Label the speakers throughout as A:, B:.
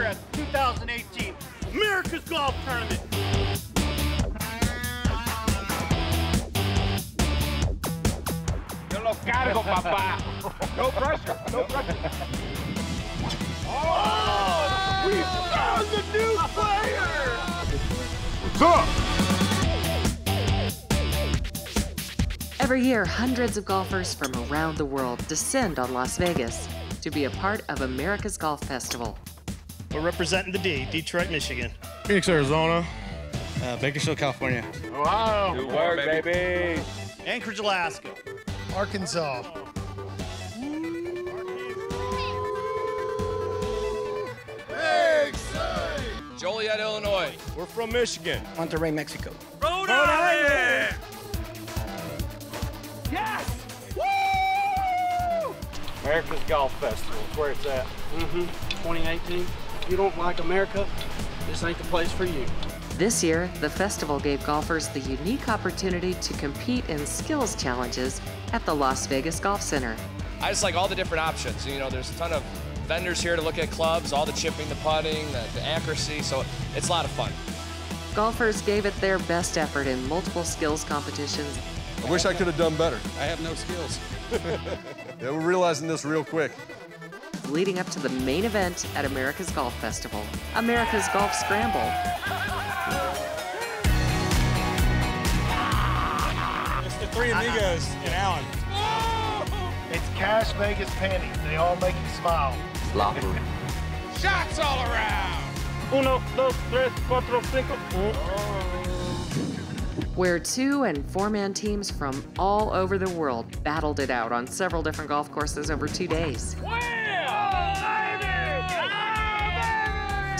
A: 2018 America's Golf Tournament.
B: Yo lo cargo, papá. No pressure. No pressure.
A: Oh, we found the new player.
B: What's up?
C: Every year, hundreds of golfers from around the world descend on Las Vegas to be a part of America's Golf Festival.
D: We're representing the D, Detroit, Michigan.
E: Phoenix, Arizona. Uh, Bakersfield, California.
B: Wow. Good work, baby.
D: Anchorage, Alaska.
F: Arkansas.
G: Joliet, Illinois.
B: We're from Michigan.
H: Monterrey, Mexico.
A: Rhode Island.
B: Yes! Woo! America's Golf Festival. That's where it's at.
I: Mm-hmm. 2018. If you don't like America, this ain't the place for you.
C: This year, the festival gave golfers the unique opportunity to compete in skills challenges at the Las Vegas Golf Center.
G: I just like all the different options. You know, there's a ton of vendors here to look at clubs, all the chipping, the putting, the, the accuracy, so it's a lot of fun.
C: Golfers gave it their best effort in multiple skills competitions.
J: I wish I could have done better.
H: I have no skills.
J: Yeah, we're realizing this real quick.
C: Leading up to the main event at America's Golf Festival, America's Golf Scramble.
D: It's the three amigos in Allen.
F: It's Cash Vegas panties. They all make you smile.
B: Shots all around.
A: Uno, dos, tres, cuatro, cinco. Oh.
C: where two and four man teams from all over the world battled it out on several different golf courses over two days.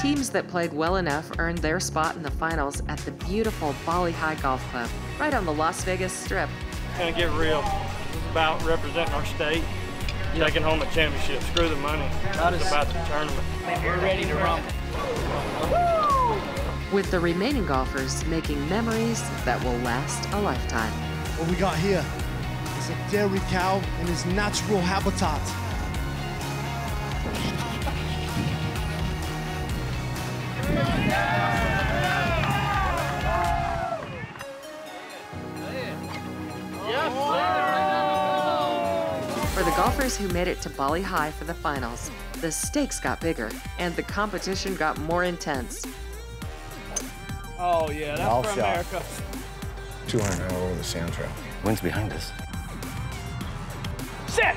C: Teams that played well enough earned their spot in the finals at the beautiful Bali Hai Golf Club, right on the Las Vegas Strip.
I: Gonna get real. It's about representing our state, taking home a championship. Screw the money. It's about the tournament.
H: We're ready to rumble.
C: With the remaining golfers making memories that will last a lifetime.
F: What we got here is a dairy cow in its natural habitat.
C: The golfers who made it to Bali Hai for the finals, the stakes got bigger and the competition got more intense.
I: Oh yeah, that's for America.
E: 200 over the sand trail.
H: Wind's behind us.
I: Sit.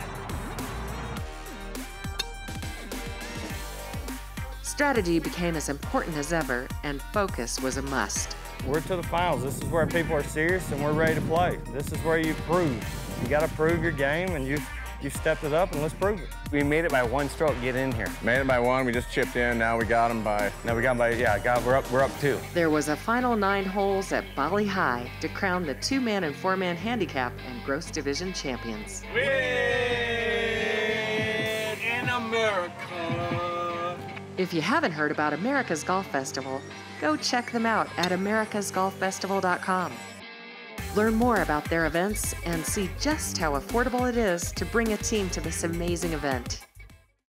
C: Strategy became as important as ever, and focus was a must.
I: We're to the finals. This is where people are serious and we're ready to play. This is where you prove. You got to prove your game, and you you stepped it up, and let's prove it.
H: We made it by one stroke. Get in here.
E: Made it by one. We just chipped in. Now we got them by.
H: Now we got them by yeah. Got we're up. We're up two.
C: There was a final nine holes at Bali Hai to crown the two man and four man handicap and gross division champions.
B: Win in America.
C: If you haven't heard about America's Golf Festival, go check them out at americasgolffestival.com. Learn more about their events and see just how affordable it is to bring a team to this amazing event.